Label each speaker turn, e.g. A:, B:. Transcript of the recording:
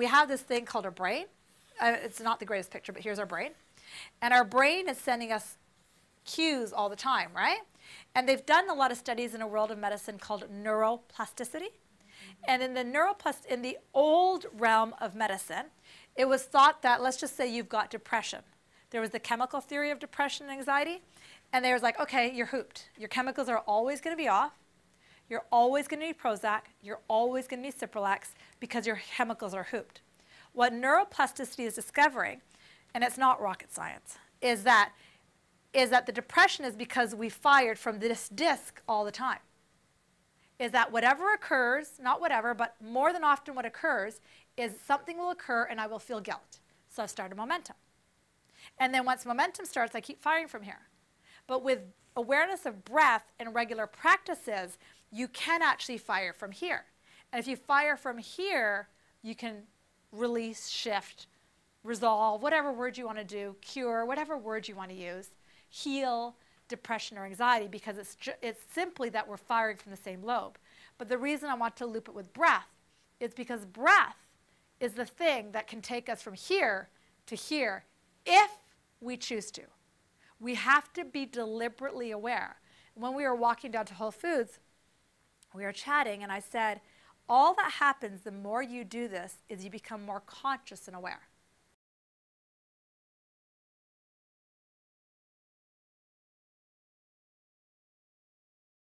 A: We have this thing called our brain. Uh, it's not the greatest picture, but here's our brain. And our brain is sending us cues all the time, right? And they've done a lot of studies in a world of medicine called neuroplasticity. And in the neuroplast in the old realm of medicine, it was thought that let's just say you've got depression. There was the chemical theory of depression and anxiety, and they was like, okay, you're hooped. Your chemicals are always going to be off. You're always going to need Prozac. You're always going to need Cipralex because your chemicals are hooped. What neuroplasticity is discovering, and it's not rocket science, is that is that the depression is because we fired from this disc all the time. Is that whatever occurs, not whatever, but more than often what occurs is something will occur and I will feel guilt. So I've started momentum. And then once momentum starts, I keep firing from here. But with awareness of breath and regular practices, you can actually fire from here. And if you fire from here, you can release, shift, resolve, whatever word you want to do, cure, whatever word you want to use, heal depression or anxiety because it's, it's simply that we're firing from the same lobe. But the reason I want to loop it with breath is because breath is the thing that can take us from here to here if we choose to. We have to be deliberately aware. When we were walking down to Whole Foods, we were chatting, and I said, all that happens the more you do this is you become more conscious and aware.